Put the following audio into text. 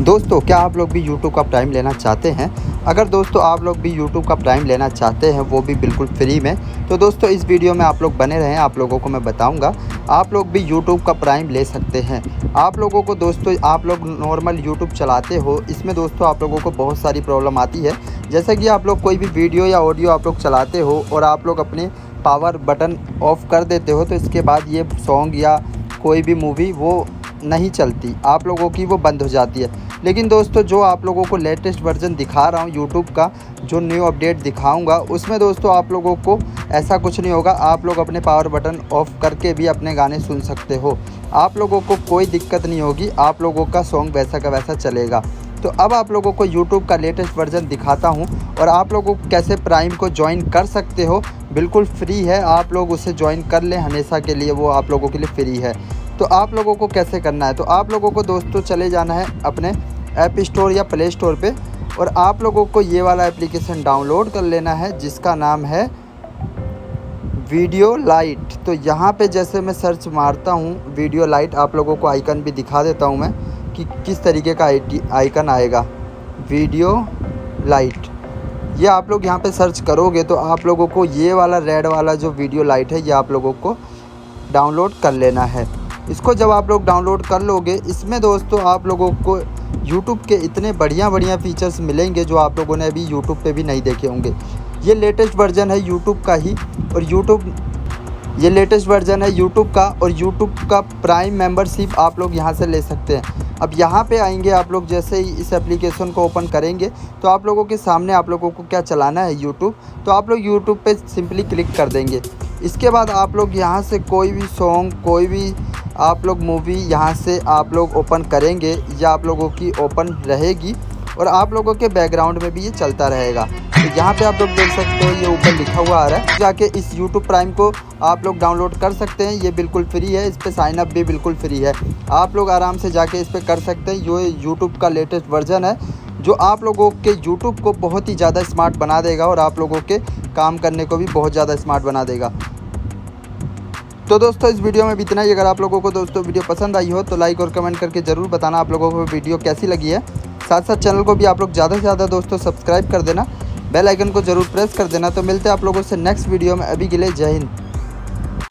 दोस्तों, क्या आप लोग भी YouTube का प्राइम लेना चाहते हैं? अगर दोस्तों, आप लोग भी YouTube का प्राइम लेना चाहते हैं, वो भी बिल्कुल फ्री में। तो दोस्तों, इस वीडियो में आप लोग बने रहें, आप लोगों को मैं बताऊँगा। आप लोग भी YouTube का प्राइम ले सकते हैं। आप लोगों को दोस्तों, आप लोग नॉर्मल YouTube चलाते हो, इसमें दोस्तों आप लोगों को बहुत सारी प्रॉब्लम आती है। जैसा कि आप लोग कोई भी वीडियो या ऑडियो आप लोग चलाते हो और आप लोग अपने पावर बटन ऑफ़ कर देते हो तो इसके बाद ये सॉन्ग या कोई भी मूवी वो नहीं चलती। आप लोगों की वो बंद हो जाती है। लेकिन दोस्तों, जो आप लोगों को लेटेस्ट वर्जन दिखा रहा हूँ यूट्यूब का, जो न्यू अपडेट दिखाऊँगा, उसमें दोस्तों आप लोगों को ऐसा कुछ नहीं होगा। आप लोग अपने पावर बटन ऑफ़ करके भी अपने गाने सुन सकते हो। आप लोगों को कोई दिक्कत नहीं होगी, आप लोगों का सॉन्ग वैसा का वैसा चलेगा। तो अब आप लोगों को यूट्यूब का लेटेस्ट वर्जन दिखाता हूँ और आप लोगों को कैसे प्राइम को ज्वाइन कर सकते हो। बिल्कुल फ्री है, आप लोग उसे ज्वाइन कर लें, हमेशा के लिए वो आप लोगों के लिए फ्री है। तो आप लोगों को कैसे करना है? तो आप लोगों को दोस्तों चले जाना है अपने ऐप स्टोर या प्ले स्टोर पे और आप लोगों को ये वाला एप्लीकेशन डाउनलोड कर लेना है, जिसका नाम है वीडियो लाइट तो यहाँ पे जैसे मैं सर्च मारता हूँ वीडियो लाइट आप लोगों को आइकन भी दिखा देता हूँ मैं कि किस तरीके का आइकन आएगा। वीडियो लाइट ये आप लोग यहाँ पे सर्च करोगे तो आप लोगों को ये वाला रेड वाला जो वीडियो लाइट है, ये आप लोगों को डाउनलोड कर लेना है। इसको जब आप लोग डाउनलोड कर लोगे, इसमें दोस्तों आप लोगों को यूट्यूब के इतने बढ़िया बढ़िया फीचर्स मिलेंगे जो आप लोगों ने अभी यूट्यूब पे भी नहीं देखे होंगे। ये लेटेस्ट वर्जन है यूट्यूब का ही और यूट्यूब ये लेटेस्ट वर्जन है यूट्यूब का और यूट्यूब का प्राइम मेंबरशिप आप लोग यहाँ से ले सकते हैं। अब यहाँ पे आएँगे आप लोग जैसे ही इस एप्लीकेशन को ओपन करेंगे तो आप लोगों के सामने आप लोगों को क्या चलाना है यूट्यूब तो आप लोग यूट्यूब पे सिंपली क्लिक कर देंगे। इसके बाद आप लोग यहाँ से कोई भी सॉन्ग कोई भी आप लोग मूवी यहाँ से आप लोग ओपन करेंगे, या आप लोगों की ओपन रहेगी और आप लोगों के बैकग्राउंड में भी ये चलता रहेगा। तो यहाँ पे आप लोग देख सकते हो, ये ऊपर लिखा हुआ आ रहा है। जाके इस YouTube प्राइम को आप लोग डाउनलोड कर सकते हैं, ये बिल्कुल फ्री है, इस पर साइनअप भी बिल्कुल फ्री है। आप लोग आराम से जाके इस पर कर सकते हैं, ये यूट्यूब का लेटेस्ट वर्जन है, जो आप लोगों के यूट्यूब को बहुत ही ज़्यादा स्मार्ट बना देगा और आप लोगों के काम करने को भी बहुत ज़्यादा स्मार्ट बना देगा। तो दोस्तों, इस वीडियो में भी इतना ही। अगर आप लोगों को दोस्तों वीडियो पसंद आई हो तो लाइक और कमेंट करके ज़रूर बताना आप लोगों को वीडियो कैसी लगी है। साथ साथ चैनल को भी आप लोग ज़्यादा से ज़्यादा दोस्तों सब्सक्राइब कर देना। बेल आइकन को ज़रूर प्रेस कर देना। तो मिलते हैं आप लोगों से नेक्स्ट वीडियो में। अभी के लिए जय हिंद।